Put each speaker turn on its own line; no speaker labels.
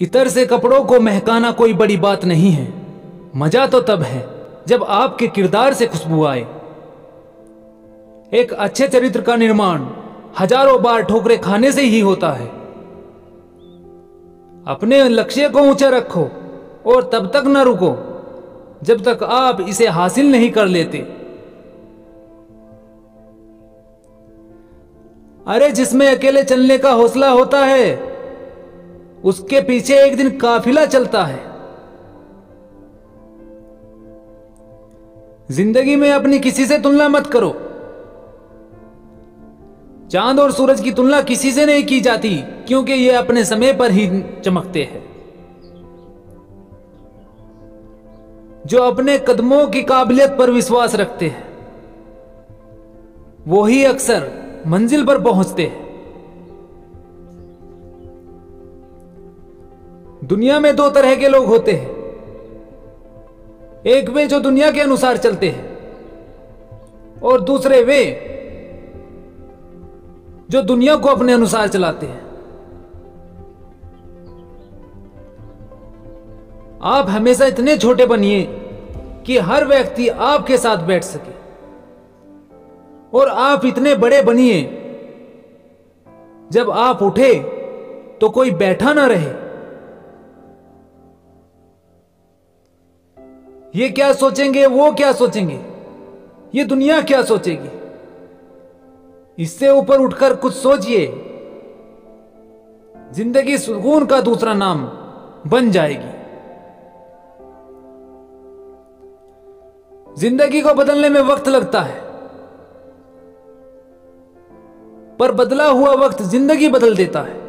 इतर से कपड़ों को महकाना कोई बड़ी बात नहीं है। मज़ा तो तब है, जब आपके किरदार से खुशबू आए। एक अच्छे चरित्र का निर्माण हज़ारों बार ठोकरे खाने से ही होता है। अपने लक्ष्य को ऊँचा रखो और तब तक न रुको, जब तक आप इसे हासिल नहीं कर लेते। अरे, जिसमें अकेले चलने का हौसला होता है उसके पीछे एक दिन काफिला चलता है। ज़िंदगी में अपनी किसी से तुलना मत करो। चाँद और सूरज की तुलना किसी से नहीं की जाती, क्योंकि ये अपने समय पर ही चमकते हैं। जो अपने कदमों की काबिलियत पर विश्वास रखते हैं, वो ही अक्सर मंजिल पर पहुँचते हैं। दुनिया में दो तरह के लोग होते हैं। एक वे जो दुनिया के अनुसार चलते हैं और दूसरे वे जो दुनिया को अपने अनुसार चलाते हैं। आप हमेशा इतने छोटे बनिए कि हर व्यक्ति आपके साथ बैठ सके और आप इतने बड़े बनिए, जब आप उठे तो कोई बैठा ना रहे। ये क्या सोचेंगे, वो क्या सोचेंगे? ये दुनिया क्या सोचेगी? इससे ऊपर उठकर कुछ सोचिए। ज़िंदगी सुकून का दूसरा नाम बन जाएगी। ज़िंदगी को बदलने में वक्त लगता है। पर बदला हुआ वक्त ज़िंदगी बदल देता है।